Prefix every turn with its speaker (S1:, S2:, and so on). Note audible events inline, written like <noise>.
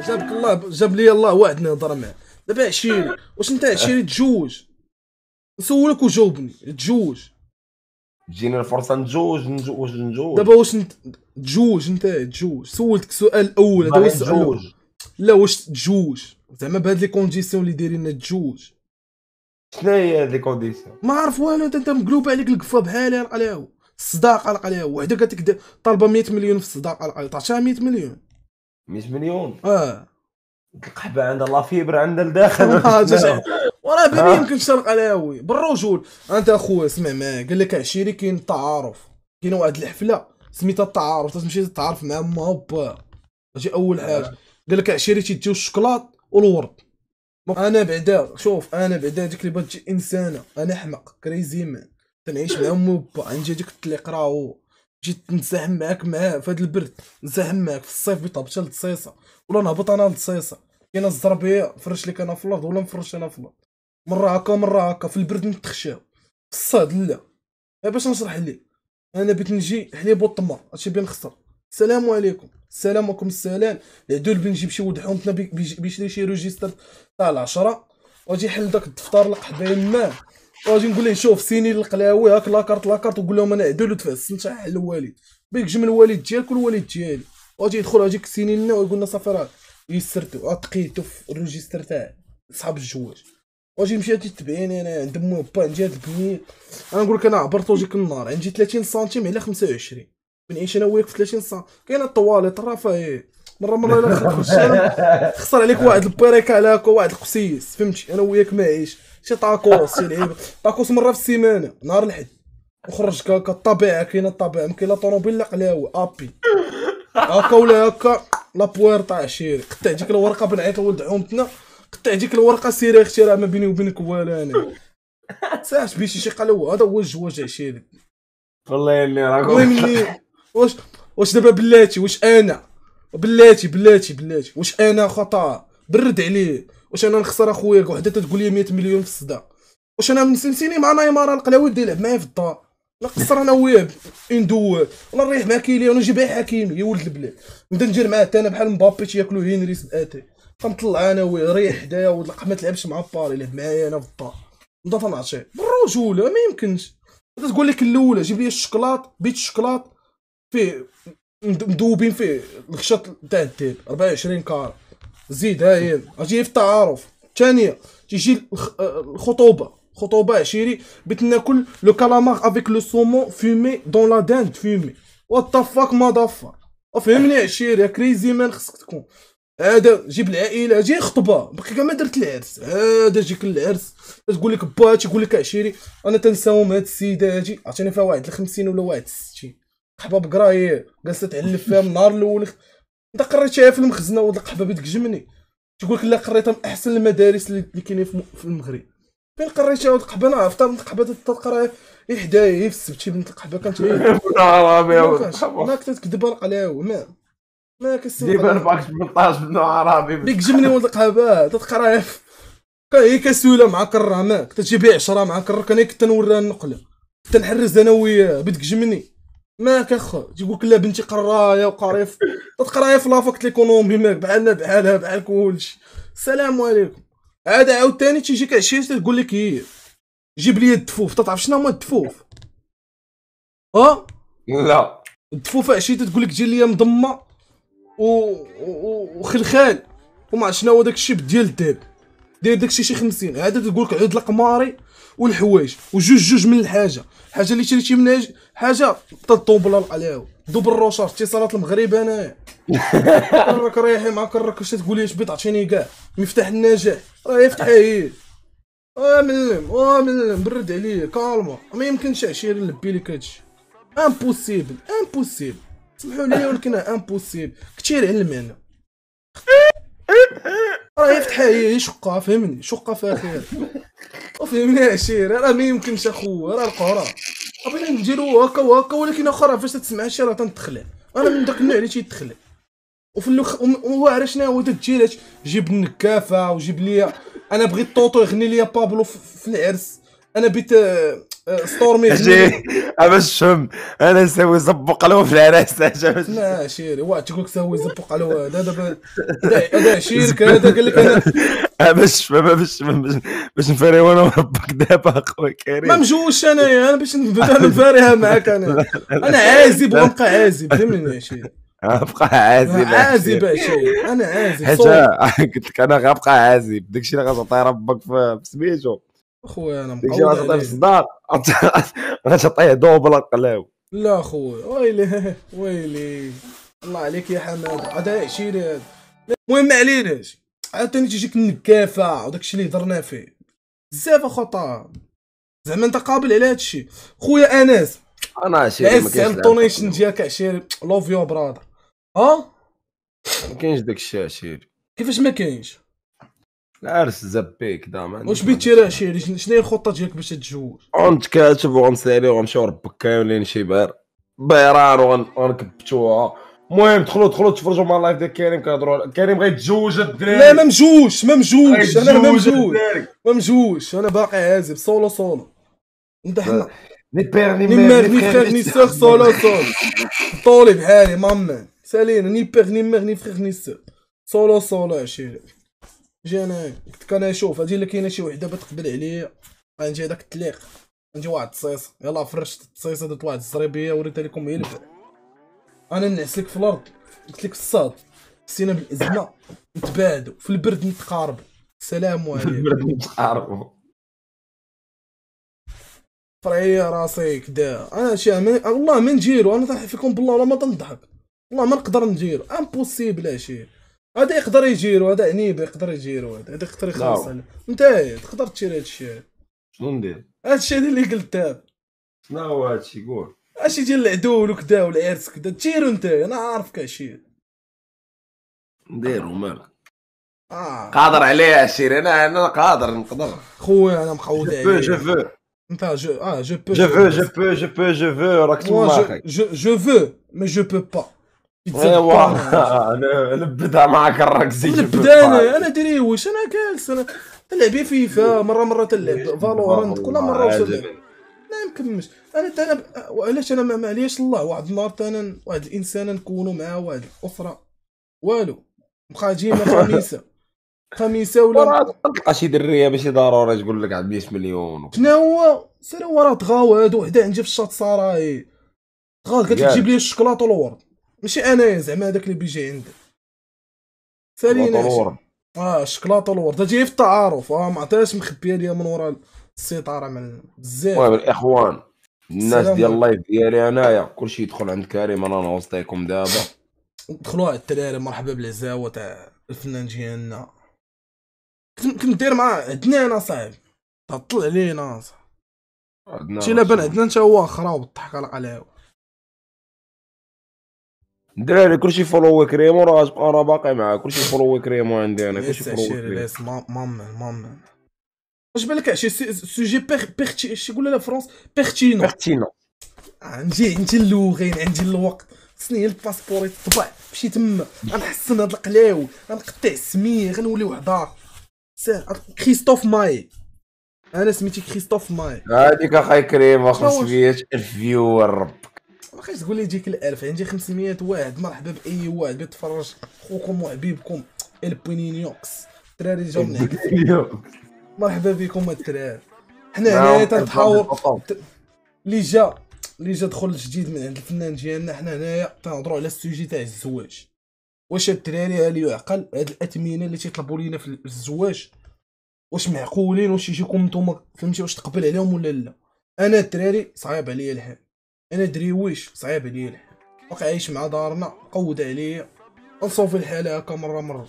S1: جابك الله جاب لي الله واحد نهضر معاه دابا عشيري واش انت عشيري تجوج؟ نسولك وجاوبني تجوج.
S2: تجيني الفرصة نتزوج نتزوج نتزوج
S1: دابا واش انت تجوج انت تجوج. سولتك السؤال الأول هذا هو
S2: باغي
S1: السؤال الأول.
S2: نتزوج
S1: لا واش تجوج؟ زعما بهاد les conditions اللي دايرين تجوج.
S2: شنو هي هاد les conditions
S1: ما عارف والو انت انت مقلوب عليك القفا بحالي القلاو الصداق القلاو وحده قالت لك طالبة 100 مليون في الصداق القلاو تعطيها 100 مليون؟
S2: 100 مليون.
S1: آه
S2: القحبه عندها لا فيبر عندها لداخل
S1: جا- وراه بني. يمكن شرق علاوي بالرجول. أنت اخويا اسمع معايا قال لك عشيري كاين التعارف كاين واحد الحفلة سميتها التعارف. تمشي تتعارف مع ما وبا هادشي أول حاجة. قال لك عشيري تيديو الشوكولات والورد. أنا بعدا شوف أنا بعدا ديك اللي بغات تجي إنسانة. أنا حمق كريزي مان تنعيش مع امي وبا عندي هذيك اللي قراو جيت نساهم معاك معاه في هذا البرد نساهم معاك في الصيف بيطبش للصيصة. ولا نهبط أنا للصيصة. كاينة الزربية فرش لك أنا في الأرض ولا نفرش أنا في الأرض. مرة هكا مرة هكا في البرد نتخشاو. في الصاد لا. غير باش نشرح لك أنا بغيت نجي حليب والطمر هادشي بين نخسر السلام عليكم. السلام عليكم السلام. العدول بغي نجيب شي ولد حومتنا بيشري شي روجيستر تاع العشرة واجي يحل داك الدفتر القحبه يماه واجي نقول له شوف سيني القلاوي هاك لاكارت لاكارت وقول لهم أنا عدول ودفع السنت حل الوالد. بيك جم الوالد ديالك والوالد ديالي. واجي يدخل واجي سيني لنا ويقول لنا صافي راه يسرتو. اتقيتو في الروجيستر تاع صحاب الجواج. واجي غادي تبعيني أنا عند مو با عندي هاد البنيت أنا نقول لك أنا عبرت وجهك النار عندي 30 سنتيم على 25 بنعيش أنا وياك في 30 سنتيم كاينة الطواليط الرفاهيه مرة مرة الا خرجت أنا تخسر عليك واحد البريكا على هكا واحد القسيس فهمتي؟ أنا وياك معيش. شي طاكوس شي لعيبة. طاكوس مرة في السيمانة نهار الحد. وخرج هكا الطبيعه كاينة الطبيعة. ما كاين لا طوموبيل لا قلاوي أبي. هكا ولا هكا لا بويرطا عشيري. قطع ديك الورقة بنعيط لولد عومتنا قطع ديك الورقة سيري أختي راه ما بيني وبينك والو أنا. ساعه بيشي شي قالوا هذا هو الجواج عشيري.
S2: والله اللي راك
S1: المهم اللي واش واش دابا بلاتي؟ واش أنا؟ بلاتي بلاتي بلاتي. واش أنا خطا؟ برد عليه. واش أنا نخسر اخويا؟ وحده تقول لي 100 مليون في الصداق واش أنا مسنسيني مع نيمار القلاوي يلعب معايا في الدار. نقصر أنا وياه. ان دو؟ ولا نريح مع كيليان ونجيب عليه حكيمي يا ولد البلاد. نبدا ندير معاه أنا بحال مبابي تياكلو هنري اتي كنطلع أنا وياه. ريح حدايا ولد ما تلعبش مع باري لعب معايا أنا في الدار. نبدا تنعطيه بالرجولة ما يمكنش. تقول لك الأولى جيب لي الشوكولات. بيت الشوكولات. فيه. مد- مذوبين فيه الخشط تاع الديب. 24 كار. زيد ها هي. أجي في التعارف. الثانية تيجي آه، الخطوبة. خطوبة عشيري. بغيت ناكل لو كالامار افيك لو سومون فومي دون لا داند فومي وات فاك ما دافا فهمني عشيري. يا كريزي مان خصك تكون. هذا جيب العائلة. جي خطبة. باقي كاع ما درت العرس. هذا جيك العرس. تقول لك با تيقول لك عشيري أنا تنساوم هاد السيدة هادي. عطيني فيها واحد ال 50 ولا واحد 60 قحبه بقرايه جالسه تعلف فيها من النهار الأول. أنت قريتيها في المخزنه ولد القحبه بيدك جمني تقول لك لا قريتها من أحسن المدارس اللي كاينين في المغرب. فين قريتيها ولد القحبه أنا عرفتها بنت القحبه تقراها هي حدايا هي في السبتي بنت القحبة كانت هي. <laughs>
S2: عربي
S1: ما كنت تكذب القلاوي ما ما كسب
S2: ديما باك 18 بنو عربي
S1: بيك جمني ولد القحبه كان هي كسولة مع كره ما كنت تجيب 10 مع كره كان كنت نوريها النقله كنت نحرز أنا وياه بيدك جمني ما كخ تيقول لا بنتي قرايه وقاريه في تقرايه في لافاكت ليكونومي ماك بحالنا بحالها بحال كلشي. السلام عليكم. عاد عاوتاني تيجيك عشيه تقول لك هي جيب لي الدفوف. تعرف شنو هما الدفوف؟ ها؟
S2: لا.
S1: الدفوف عشيه تقول لك جي ليا مضمة و... و... وخلخال. وما شنو هو داك الشيب ديال الداب داير داك الشيء شي 50 عاد تقول لك عود القماري والحوايج وجوج جوج من الحاجة. الحاجة اللي شريتي منها حاجة طوبلة القلاوي دوبل روشارج اتصالات المغرب أنايا. <laughs> راك رايحين معاك واش تقول لي اش عطيني كاع. مفتاح النجاح. راه يفتح هي آه ملم آه ملم. برد عليا كالما ما يمكنش عشير نلبي لك هادشي امبوسيبل امبوسيبل سمحوا لي ولكن امبوسيبل كثير علم أنا. <laughs> راه يفتح هي شقه فهمني؟ شقه فيها خير. وفهمني عشير راه ما يمكنش اخويا راه القرا بغينا نديرو هكا وهكا ولكن أخرى فاش تسمع شي راه تنتخلع أنا من داك النوع اللي تيتخلع وفي الاخ وهو عارف شنو هو جيب النكافه وجيب لي أنا بغيت طوطو يغني لي بابلو في العرس. أنا بيت ستورمي
S2: أجي باش تفهم أنا نسوي زبق له في العراس
S1: لا عشيري واحد تقول لك سوي زبق على هذا دابا هذا- عشيرك هذا قال لك أنا
S2: باش تفهم باش باش- باش نفري وأنا وربك دابا اخويا
S1: ما
S2: كريم
S1: مجوش انايا أنا باش نفاريها معاك أنا. أنا عازب ونبقى عازب فهمني عشيري
S2: غنبقى عازب.
S1: عازب أنا عازب.
S2: حاجة <laughs> قلت لك أنا غنبقى عازب. داكشي اللي غتعطي ربك في سميتو.
S1: خويا أنا
S2: داكشي اللي
S1: مقود
S2: غتعطي في
S1: عليك
S2: الصداق غتعطيه دوبل قلاو
S1: لا خويا ويلي <laughs> ويلي. الله عليك يا حماد. هذا عشيري هذا المهم ما عليناش عاوتاني تجيك النكافه وداك الشيء اللي هضرنا فيه. بزاف خطا زعما أنت قابل على هادشي خويا أنس.
S2: أنا عشيري ما كاينش
S1: ال donation ديالك عشيري love you brother ها؟
S2: ما كاينش داك الشيء عشيري
S1: كيفاش ما كاينش؟
S2: العرس زبي كدا ما
S1: واش بغيتي راه عشيري شن- شنو هي الخطة ديالك باش تتزوج
S2: غنتكاتب وغنسالي وغنمشيو ربك كاملين شي بار بيران وغن- وغنكبتوها المهم دخلوا دخلوا تفرجوا مع ال live ديال كريم كنهضروا كريم غيتزوج الدراري.
S1: لا ما مجوش ما مجوش. أنا ما مجوش. ما مجوش. أنا باقي عازب solo solo انت حنا
S2: ni père
S1: ni mère ni frère ni sœur solo solo طولي بحالي ماما سالينا ni père ni mère ni frère ni sœur solo solo عشيري جي أنا قلت لك أنا شوف هادي اللي كاينة شي وحده بتقبل عليا. غنجي هذاك التليق غنجي واحد التصيص. يلا فرشت التصيصه درت واحد الزريبيه وريتها لكم هي أنا نعس لك في الأرض قلت لك الصاد. سينا بالأزمة نتبادوا في البرد نتقاربوا. السلام <laughs> عليكم. فرعي راسي كدا. أنا شي من... والله ما نديرو أنا طايح فيكم بالله والله ما تنضحك. والله ما نقدر نديرو امبوسيبل شي هذا يقدر يجيرو هذا عنيب يقدر يجيرو هذا هذا يقدر يخلص. عليه. انت تقدر تشير هذا الشيء.
S2: شنو ندير؟
S1: هذا الشيء اللي قلت
S2: شنو هو هادشي قول.
S1: اشي ديال العدول وكدا والعرس كدا. تشيرو انت أنا عارفك عشير
S2: نديرو مالك.
S1: آه.
S2: قادر عليه عشيري أنا أنا قادر نقدر.
S1: خويا أنا مخود
S2: جو جو فو
S1: أنت جو آه جو بو
S2: جو فو جو بو جو بو جو فو راك تما
S1: Moi,
S2: أخي
S1: je, je, je veux, <laughs>
S2: ايوا أنا نبدا معاك الركزي
S1: نبدا أنا أنا دري واش أنا جالس أنا تلعب فيفا مرة مرة تلعب. Valorant كل مرة واش تلعب لا يمكنش أنا تا أنا علاش أنا ما معليش الله واحد النهار تا أنا واحد الإنسان نكونوا معاه واحد الاسره والو بقى جينا خميسة. <laughs> خميسة ولا؟
S2: تلقى شي درية ماشي ضروري تقول لك عاد 100 مليون.
S1: شنو هو؟ سير هو راه تغاوى هادو وحدة عندي في الشاط سراي غاد قالت لي. جيب لي الشوكولاتة والورد. ماشي انايا زعما هذاك اللي بيجي عندك. سالينا. آه الشوكولاته والورد هادي هي في التعارف. آه ما عطاهاش مخبية ليا من ورا السيطرة من بزاف.
S2: المهم الإخوان الناس ديال. اللايف ديالي أنايا كلشي يدخل عند كريم أنا نوصيكم دابا.
S1: دخلوا على الدراري مرحبا بالعزاوة تاع الفنان ديالنا كنت داير مع عندنا أنا صاحبي. طلع علينا
S2: عندنا
S1: شي لابان عندنا انت هو خرا بالضحك على قلاوة.
S2: الدراري كلشي فولو كريمو راه تبقى راه باقي معاه كلشي فولو كريمو عندي أنا كلشي فولو كريمو
S1: ليس ماما ماما واش بالك سي- سوجي بيغ بيغتي شي يقول لا فرونس بيغتينو
S2: بختينا
S1: عندي عندي اللغين عندي الوقت. خصني هي الباسبور يطبع مشي تما غنحسن هاد القلاو غنقطع السميه غنولي واحد اخر ساهل كريستوف ماي. أنا سميتي كريستوف ماي.
S2: هذيك اخاي كريم
S1: شنو واش؟
S2: 500 الف فيور رب
S1: ما بقاش تقول لي يجيك الألف عندي 500 واحد مرحبا بأي واحد بيتفرج خوكم وحبيبكم. البوينينيوكس الدراري جاو من مرحبا بكم الدراري حنا هنايا تنحاور اللي جا اللي جا دخل جديد من عند الفنان ديالنا. حنا هنايا تنهضروا على ال sujet تاع الزواج. واش الدراري هل يعقل؟ هاد الاثمنه اللي تيطلبوا لينا في الزواج. واش معقولين؟ واش يجيكم نتوما؟ فهمتي؟ واش تقبل عليهم ولا لا؟ أنا الدراري صعيب عليا الحال. أنا دريويش صعيب عليا الحال باقي عايش مع دارنا قود عليا نصوفي الحاله هكا مرة مرة.